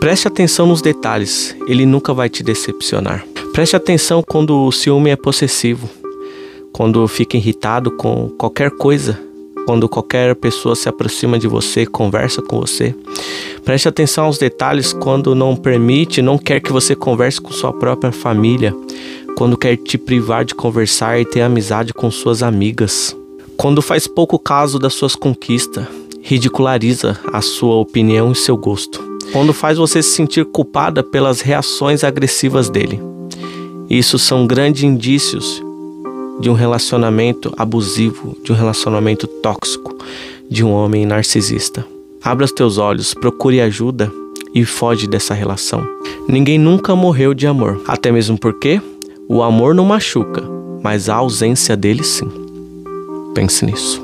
Preste atenção nos detalhes, ele nunca vai te decepcionar. Preste atenção quando o ciúme é possessivo, quando fica irritado com qualquer coisa, quando qualquer pessoa se aproxima de você, conversa com você. Preste atenção aos detalhes quando não permite, não quer que você converse com sua própria família, quando quer te privar de conversar e ter amizade com suas amigas, quando faz pouco caso das suas conquistas, ridiculariza a sua opinião e seu gosto, quando faz você se sentir culpada pelas reações agressivas dele. Isso são grandes indícios de um relacionamento abusivo, de um relacionamento tóxico, de um homem narcisista. Abra os teus olhos, procure ajuda e foge dessa relação. Ninguém nunca morreu de amor, até mesmo porque o amor não machuca, mas a ausência dele sim. Pense nisso.